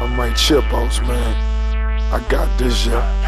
I'm chip, boss, man. I got this, yeah.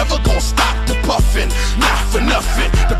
never gonna stop the puffin', not for nothing. The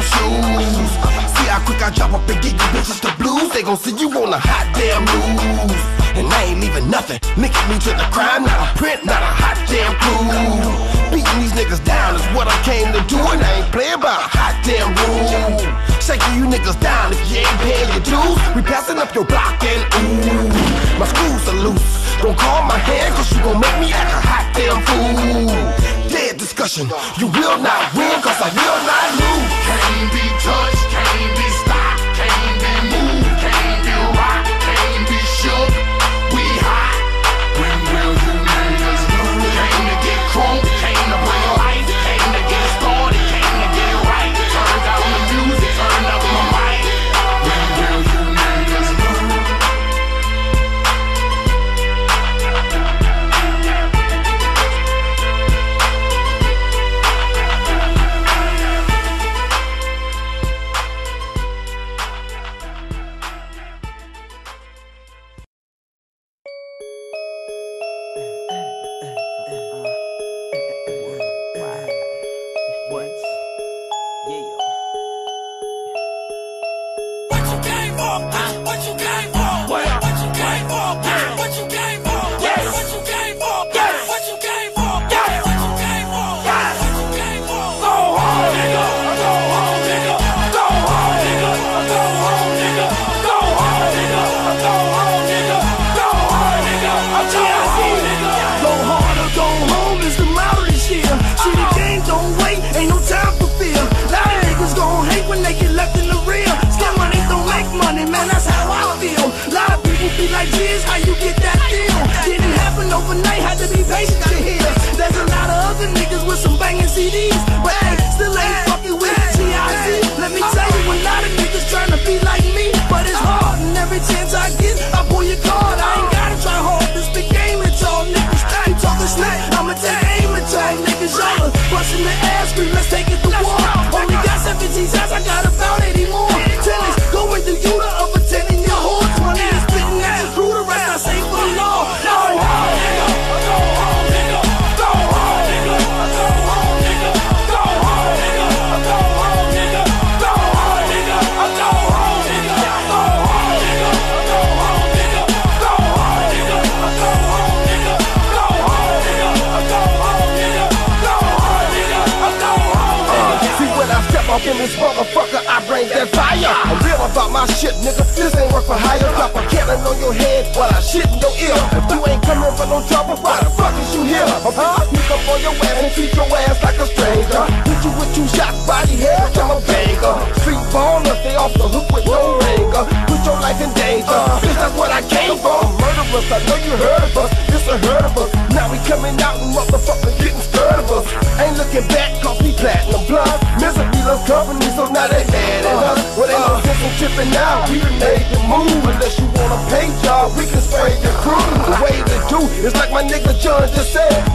damn shoes. See how quick I drop up and get you bitches the blues. They gon' see you on a hot damn move. And I ain't leaving nothing. Nigga, me to the crime, not a print, not a hot damn clue. Beating these niggas down is what I came to do, and I ain't playing by a hot damn rule. Shaking you niggas down if you ain't paying your dues. We passing up your block and ooh, my screws are loose. Don't call my hand, cause you gon' make me act a hot damn fool. Dead discussion, you will not win, cause I will not. might had to be patient to hear. There's a lot of other niggas with some banging CDs. I off in this motherfucker, I bring that fire. I'm real about my shit, nigga. This ain't work for hire. Drop a cannon on your head while I shit in your ear. If you ain't coming for no trouble, why the fuck is you here? Huh? Sneak up on your ass and treat your ass like a stranger. Hit you with two shots, body head, I'm a banger. Street baller, stay off the hook with no ringer. Put your life in danger. Bitch, that's what I came for. Murderers, I know you heard move. Unless you want a pay job, we can spray your crew. The way to do is like my nigga John just said.